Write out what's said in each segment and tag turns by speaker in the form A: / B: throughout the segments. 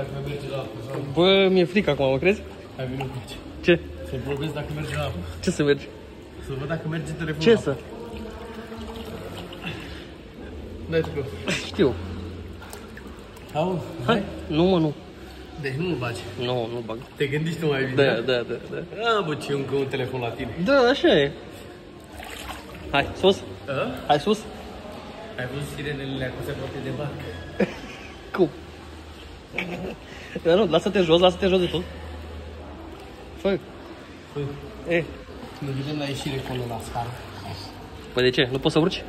A: Dacă merge la apă sau...
B: Bă, mi-e frică acum, mă crezi?
A: Hai, vină cu aici.
B: Ce?
A: Să vorbesc dacă merge la apă.
B: Ce să mergi?
A: Să văd dacă merge telefonul
B: Ce
A: la
B: să?
A: apă. Let's go.
B: Știu.
A: Au,
B: Hai. Nu, mă, nu.
A: Deci nu-l bagi.
B: Nu, nu bag.
A: Te gândești tu mai bine.
B: Da, da, da, da.
A: A, bă, ce încă un telefon la tine.
B: Da, așa e. Hai, sus.
A: A?
B: Hai, sus.
A: Ai văzut sirenele cu se poate de barcă?
B: Cum? Dar nu, lasă-te jos, lasă-te jos de tot. Fă.
A: Păi,
B: E.
A: ne vedem la ieșire acolo la scară.
B: Păi de ce? Nu poți să urci?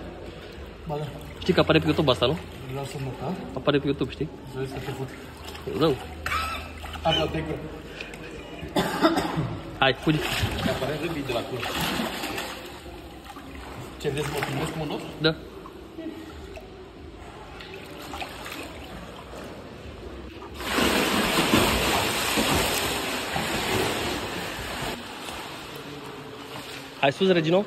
A: Ba da,
B: Știi că apare pe YouTube asta, nu?
A: vreau să mă ca,
B: Apare pe YouTube, știi?
A: să vezi că te fut.
B: Zău.
A: Apa, te că.
B: Hai, fugi.
A: Te apare râbii de la acolo. Ce vrei să mă filmezi cu monot?
B: Da. Hai sus, Regino.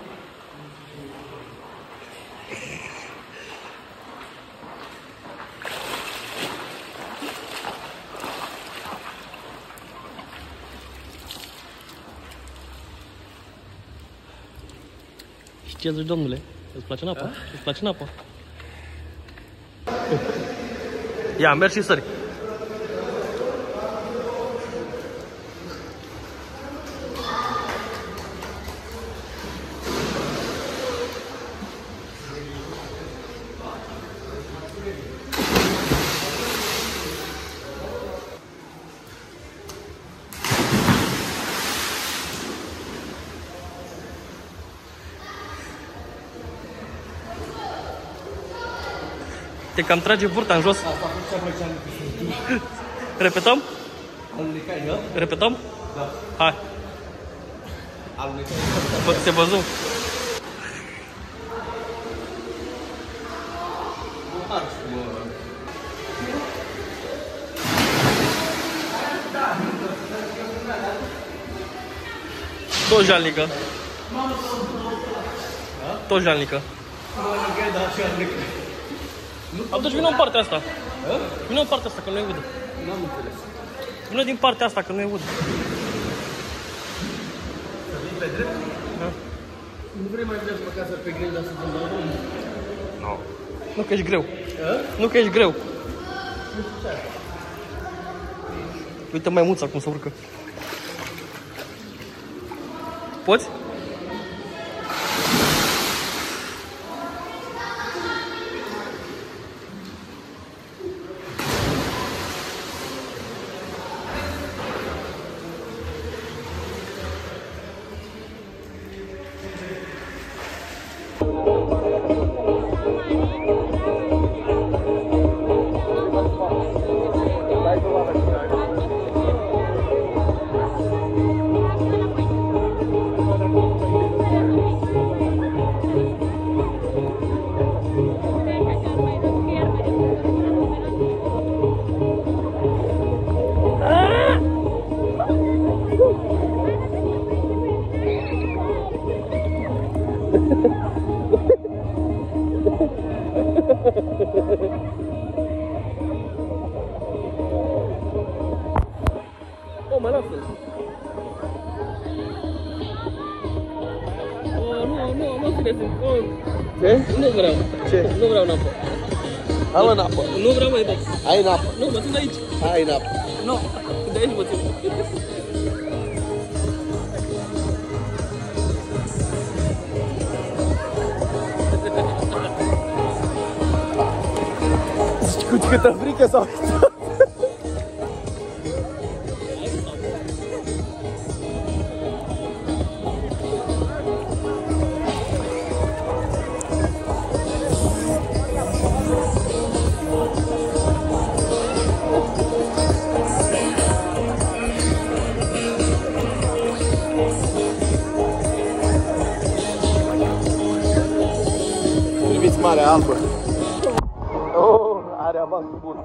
B: Și ce zici, domnule? Îți place în apă? Îți place în apă? Ia, mergi și sări. Te cam trage burta în jos.
A: Asta a fost cea mai cea mai
B: Repetăm?
A: Alunecai, da?
B: Repetăm?
A: Da.
B: Hai,
A: Alunecai.
B: bă, se văzut.
A: Nu arci, mă.
B: Tot jalnică. Tot jalnică.
A: Alunecai, da, și alunecai.
B: Atunci vină în partea asta. Vină în partea asta, că nu e udă.
A: N-am înțeles.
B: Vină din partea asta, că nu e udă.
A: Să vii pe drept?
B: Da.
A: Nu vrei mai vezi măcar să pe greu, dar să dăm la drum?
B: Nu. Nu că ești greu.
A: A?
B: Nu că ești greu. Uite mai mulți cum se urcă. Poți? Apă. Nu, mă țin de aici.
A: Hai în apă.
B: Nu, de aici mă
A: mare apă. Oh, are avans bun.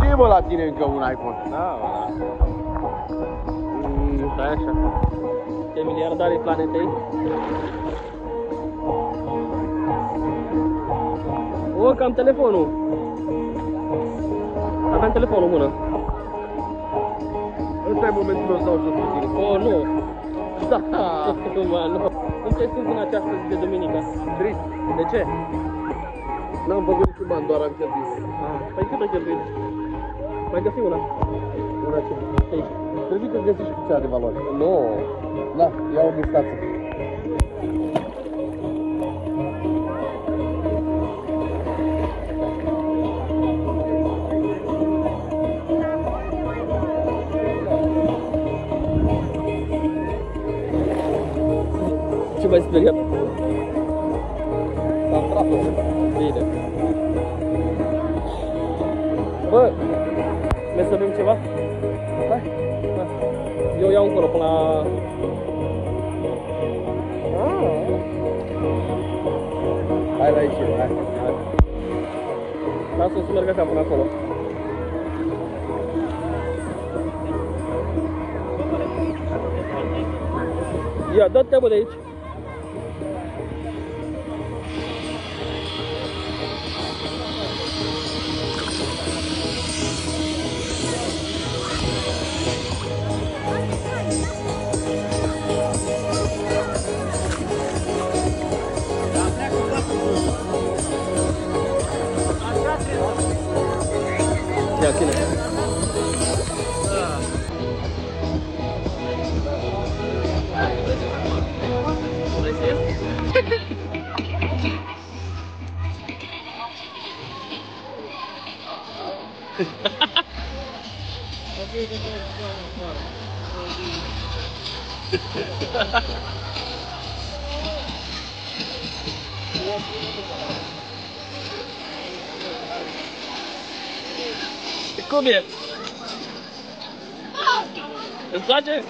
A: Ce mă la tine încă un iPhone?
B: Da, da. Mm, stai așa. E miliardare planetei. O, oh, cam telefonul. Aveam telefonul în mână.
A: Ăsta e momentul meu să dau jos cu tine.
B: Oh, nu. Da, mă, nu. Cum te simți în această zi de duminică?
A: Trist.
B: De ce?
A: N-am făcut niciun bani, doar am cheltuit.
B: Ah, păi cât ai cheltuit? Mai găsi una.
A: Una ce?
B: Aici.
A: Trebuie că găsești și cu cea de valoare.
B: Nu.
A: Da, ia o mustață.
B: Mai speriat?
A: S-a tras-o.
B: Bine. Bă, mai să bem ceva?
A: Hai.
B: Da. Eu iau încolo până la...
A: Hai la aici, hai. hai.
B: Lasă să merg așa până acolo. Ia, dă-te bă de aici. Cum e? Îți place?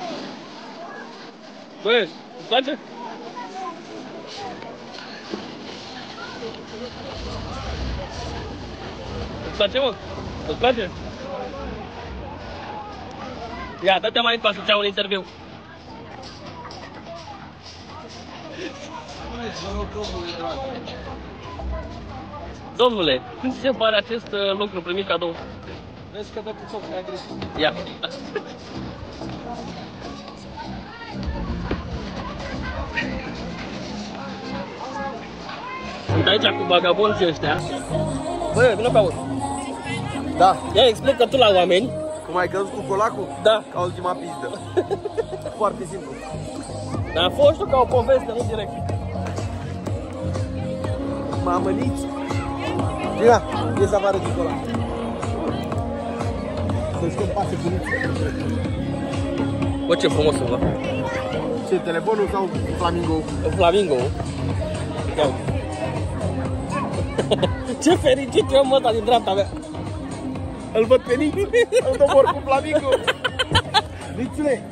B: Bă, îți place? Îți place, mă? Îți place? Ia, dă-te mai încoasă, ți un interviu. Domnule, cum ți se pare acest uh, lucru primit cadou?
A: Vezi că dă cu foc, ai greșit.
B: Ia. Sunt aici cu vagabonții ăștia. Bă, vină pe aud.
A: Da.
B: Ia explică tu la oameni.
A: Cum ai căzut cu colacul?
B: Da.
A: Ca ultima pizdă. Foarte simplu.
B: Dar a fost tu ca o poveste, nu direct.
A: Mamă, nici. Gina, ies afară din colac. Să știu pase cu nici.
B: Bă, ce frumos să vă.
A: Ce, telefonul sau flamingo?
B: Flamingo. Ia uite. Ce fericit e omul ăsta din dreapta mea.
A: Îl văd pe Nici. Îl dobor cu flamingo. Nițule.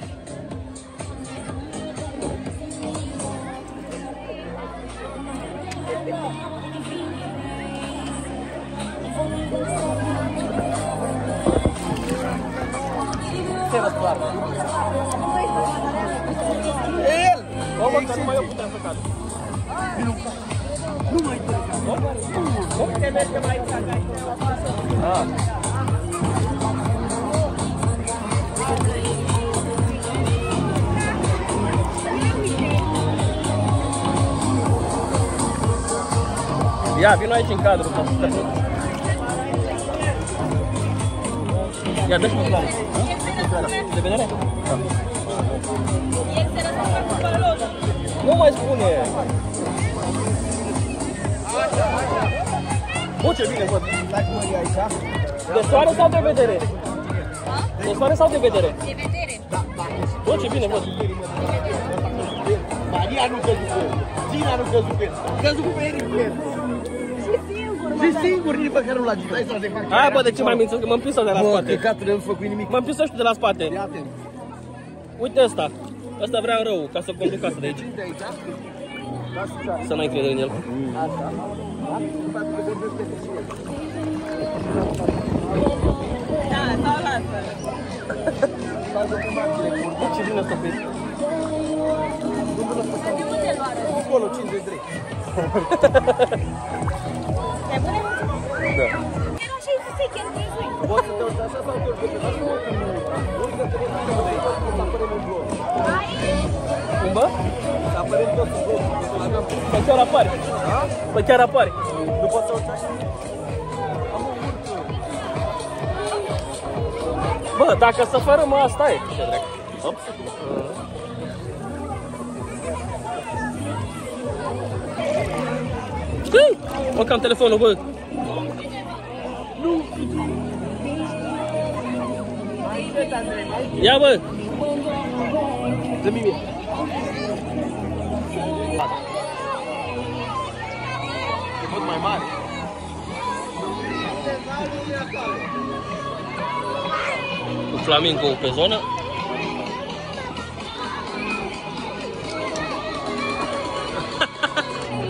B: Ia, vino aici în cadru. ca să Ia, dă-și pe. De vedere? Da. Nu mai spune! Bă, ce bine văd!
A: Stai cu mării aici.
B: De soare sau de vedere? De soare sau de vedere?
C: De vedere.
B: Bă, ce bine văd!
A: Maria nu căzut pe el. Gina nu căzut pe el. Căzut pe Eric pe el.
C: Și singur, mă.
A: Și singur, nici măcar nu l-a zis. Hai să le fac.
B: Hai bă, de ce mai minți? Că m-am prins de la
A: Bă,
B: spate.
A: căcatul nu făcut nimic.
B: M-am prins ăștia de la spate.
A: Fii atent.
B: Uite ăsta. Ăsta vrea rău, ca să conduc casa de aici.
A: De aici.
B: Să n-ai crede în el.
A: Așa. Da? Pentru că vorbesc pe și el.
C: Da, sau lasă.
B: Bă, ce bine ăsta prins.
C: De unde luară?
A: Acolo, 53.
C: Te pune
B: Păi chiar apare.
A: Da?
B: Păi chiar apare.
A: Nu poți să urci așa? Am o urcă.
B: Bă, dacă să fără mă, asta e. Ce dracu. Hop. Hei! Mă, cam telefonul, bă. Ia, bă!
A: Dă-mi mie. E mult mai mare.
B: Cu flamingo pe zonă.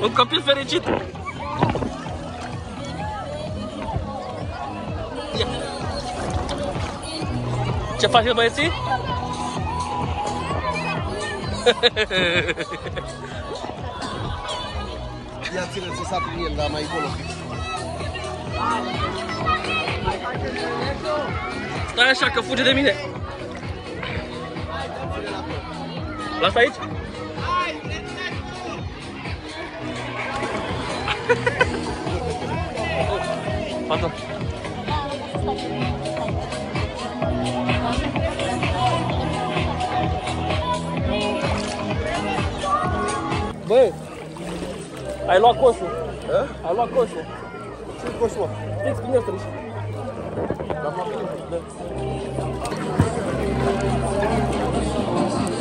B: Un copil fericit. Ce faceți băieții?
A: Ia ține să sap în el, dar mai acolo.
B: Stai așa că fuge de mine. Lasă aici? Fata. Bă, ai luat coșul.
A: Hă?
B: Ai luat coșul.
A: Ce coș, mă?
B: Fix cum este aici.
A: Dar mă bine.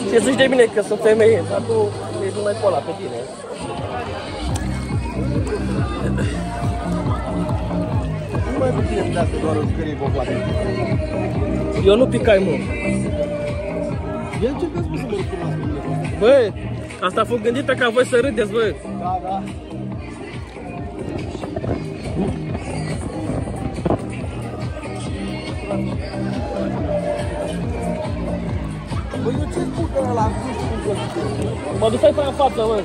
B: Ce zici de mine că sunt femeie, dar tu ești numai pe ăla, pe tine.
A: Nu mai puțin de asta, doar o jucărie popoare.
B: Eu nu picai, mă.
A: Ia încercați mă să mă recunoască pe mine.
B: Bă, asta a fost gândită ca voi să râdeți, bă.
A: Da, da. Băi, eu ce spun că ăla am zis cum că
B: Mă duceai prea în față, bă.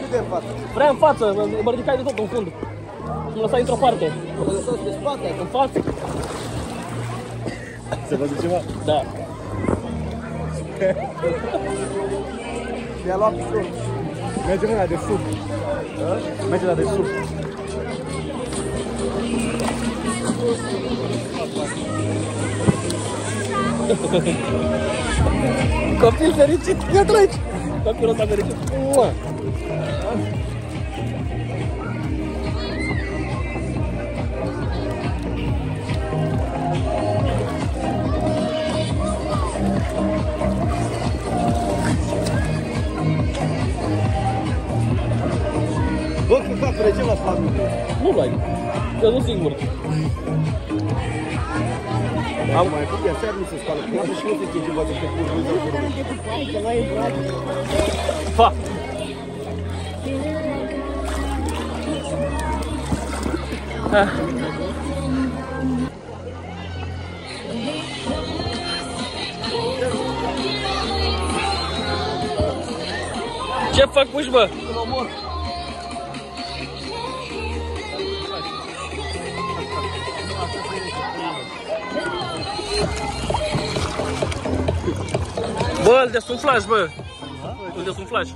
A: Cât de în față?
B: Prea în față, mă, mă ridicai de tot în fund. Mă lăsai într-o parte.
A: Mă lăsați pe spate.
B: În față?
A: Se văd ceva?
B: Da.
A: Mi-a luat piciorul. Merge la de sub. Merge la de sub.
B: Copil fericit, ia aici. Copilul ăsta fericit. Mua.
A: Bă, când fac regem la familie.
B: Nu luai. Eu nu singur.
A: Am mai făcut așa, nu se spală cu apă și nu se ce ceva de pe curul de
B: Fa. Ah. Ce făcuși, bă? Bă, îl desumflați, bă! Îl desumflați.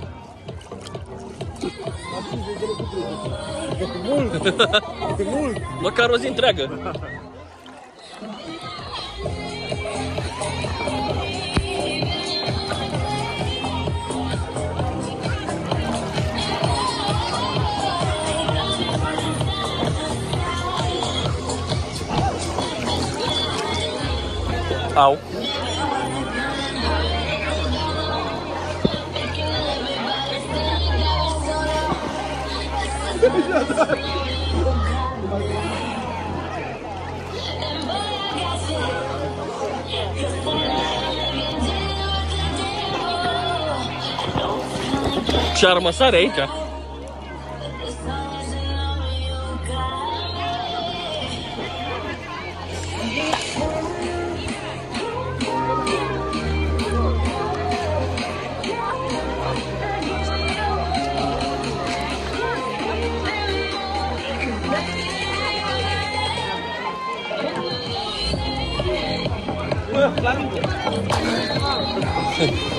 A: Mult! De mult!
B: Măcar o zi întreagă. Au. Ce armăsare aici? Oh.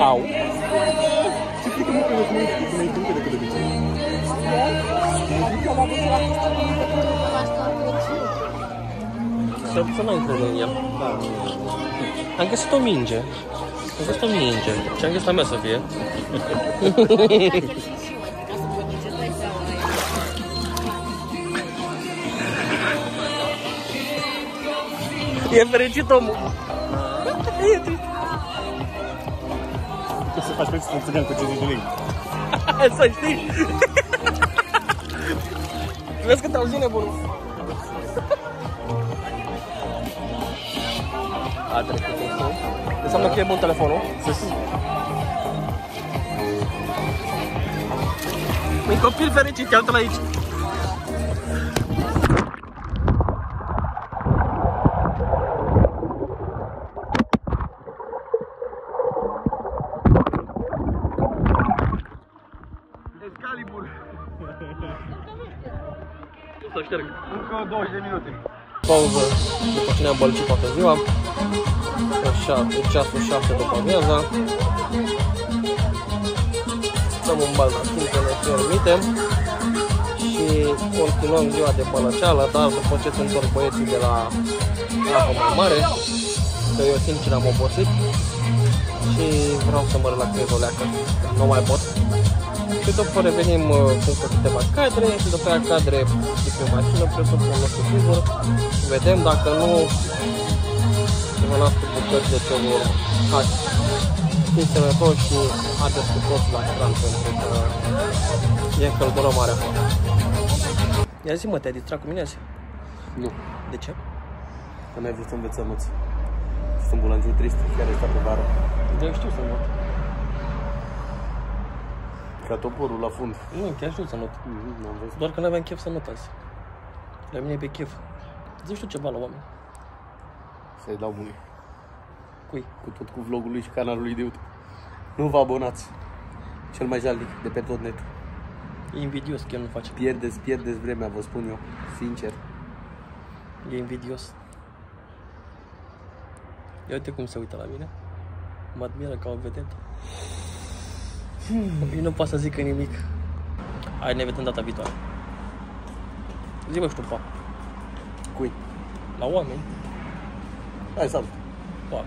B: Au.
A: Ce frică mă că nu mai tâmpe decât de obicei.
B: Să, să nu intru în el.
A: Da.
B: Am găsit o minge. Am găsit o minge. Și am găsit a mea să fie. E fericit omul.
A: Faci pe să țineam cu 50 de lei.
B: Să știi. Vezi că te auzi nebunul. A trecut timpul. Înseamnă că e bun telefonul.
A: Să știi.
B: Un copil fericit, iată-l aici. Să șterg.
A: Încă 20 de minute.
B: Pauză după ce ne-am bălcit toată ziua. Așa, e ceasul 7 după amiaza. Stăm în balda timp că ne permite. Și continuăm ziua de bălăceală, dar după ce se întorc băieții de la apă mai mare, că eu sincer am obosit și vreau să mă relaxez o leacă, nu mai pot. Și după revenim uh, cu încă câteva cadre și după aia cadre de pe mașină, presupun, nu știu sigur. Vedem dacă nu semănați cu bucăți de ce vor Hai, fiți sănătoși și haideți cu toți la ecran pentru că e căldură mare afară. Ia zi mă, te-ai distrat cu mine azi?
A: Nu.
B: De ce?
A: Că n-ai vrut să înveți măți. Sunt bulangiu trist, care este pe vară.
B: Eu știu să not.
A: Ca toporul la fund.
B: Nu, chiar știu să not.
A: Mhm, N-am văzut.
B: Doar că n-aveam chef să not azi. La mine e pe chef. Zici tu ceva la oameni.
A: Să-i dau bunii.
B: Cui?
A: Cu tot cu vlogul lui și canalul lui de YouTube. Nu vă abonați. Cel mai jalnic de pe tot netul.
B: E invidios că el nu face.
A: Pierdeți, pierdeți vremea, vă spun eu. Sincer.
B: E invidios. Ia uite cum se uită la mine. Mă admiră ca o vedetă. Eu nu pot să zic nimic. Hai, ne vedem data viitoare. Zi mă, știu, pa.
A: Cui?
B: La oameni.
A: Hai, salut.
B: Pa.